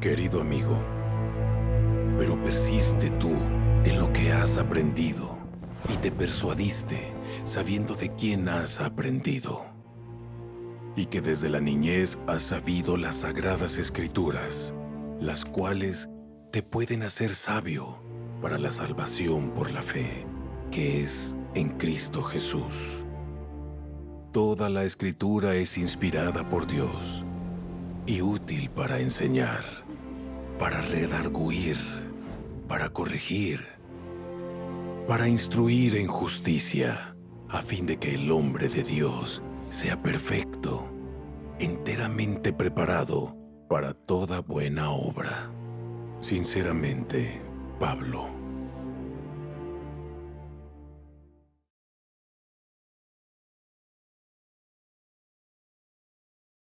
Querido amigo, pero persiste tú en lo que has aprendido y te persuadiste sabiendo de quién has aprendido y que desde la niñez has sabido las sagradas escrituras, las cuales te pueden hacer sabio para la salvación por la fe, que es en Cristo Jesús. Toda la escritura es inspirada por Dios y útil para enseñar, para redarguir, para corregir, para instruir en justicia, a fin de que el hombre de Dios sea perfecto, enteramente preparado para toda buena obra. Sinceramente, Pablo.